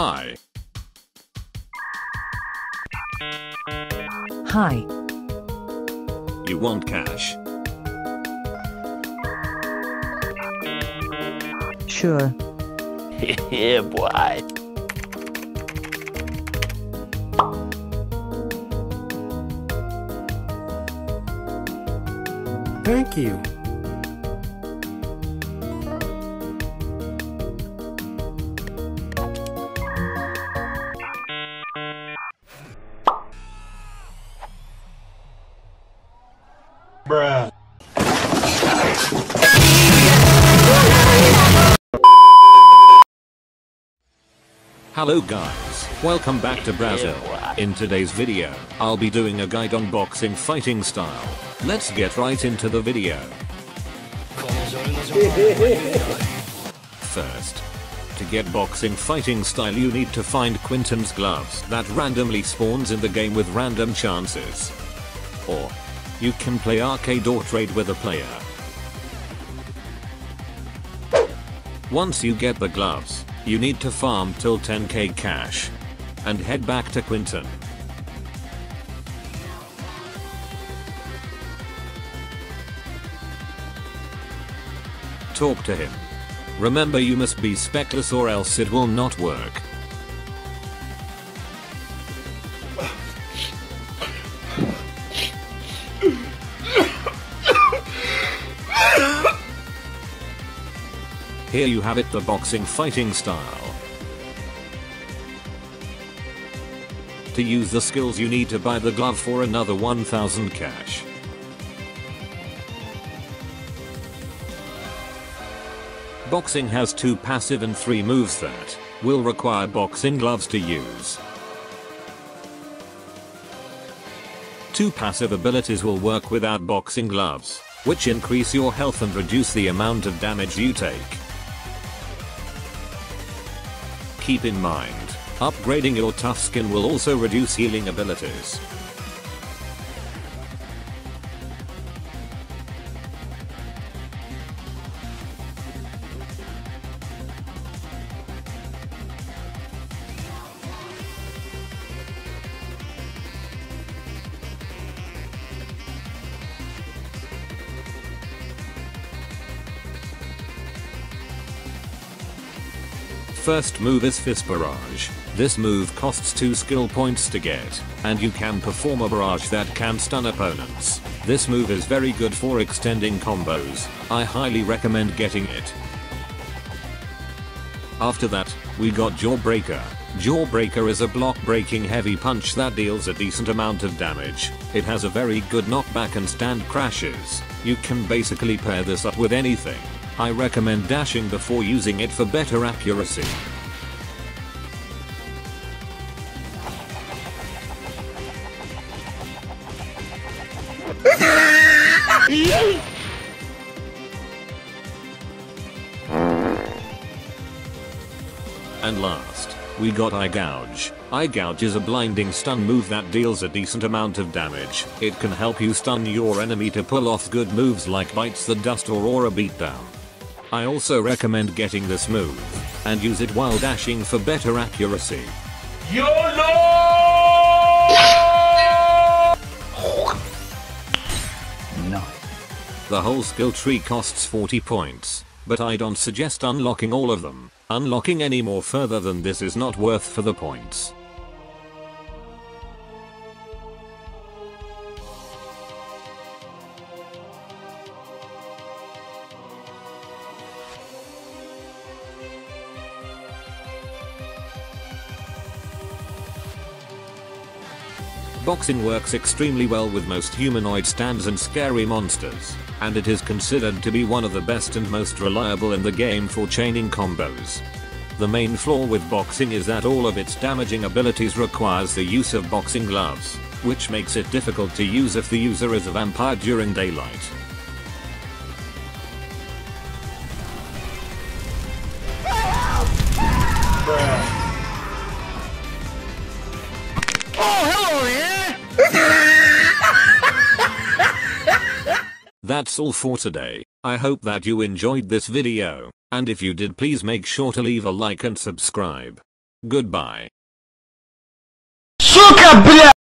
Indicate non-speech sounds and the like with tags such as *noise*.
Hi. Hi. You want cash? Sure. *laughs* yeah, boy. Thank you. Bruh. Hello guys, welcome back to Brazil. In today's video, I'll be doing a guide on boxing fighting style. Let's get right into the video. First, to get boxing fighting style you need to find Quinton's gloves that randomly spawns in the game with random chances. Or, you can play arcade or trade with a player. Once you get the gloves, you need to farm till 10k cash. And head back to Quinton. Talk to him. Remember you must be specless or else it will not work. Here you have it the boxing fighting style. To use the skills you need to buy the glove for another 1000 cash. Boxing has two passive and three moves that will require boxing gloves to use. Two passive abilities will work without boxing gloves, which increase your health and reduce the amount of damage you take. Keep in mind, upgrading your tough skin will also reduce healing abilities. First move is Fist Barrage. This move costs 2 skill points to get, and you can perform a barrage that can stun opponents. This move is very good for extending combos. I highly recommend getting it. After that, we got Jawbreaker. Jawbreaker is a block breaking heavy punch that deals a decent amount of damage. It has a very good knockback and stand crashes. You can basically pair this up with anything. I recommend dashing before using it for better accuracy. And last, we got Eye Gouge. Eye Gouge is a blinding stun move that deals a decent amount of damage. It can help you stun your enemy to pull off good moves like Bites the Dust or Aura Beatdown. I also recommend getting this move, and use it while dashing for better accuracy. The whole skill tree costs 40 points, but I don't suggest unlocking all of them. Unlocking any more further than this is not worth for the points. Boxing works extremely well with most humanoid stands and scary monsters, and it is considered to be one of the best and most reliable in the game for chaining combos. The main flaw with boxing is that all of its damaging abilities requires the use of boxing gloves, which makes it difficult to use if the user is a vampire during daylight. That's all for today. I hope that you enjoyed this video, and if you did please make sure to leave a like and subscribe. Goodbye. Сука, бля!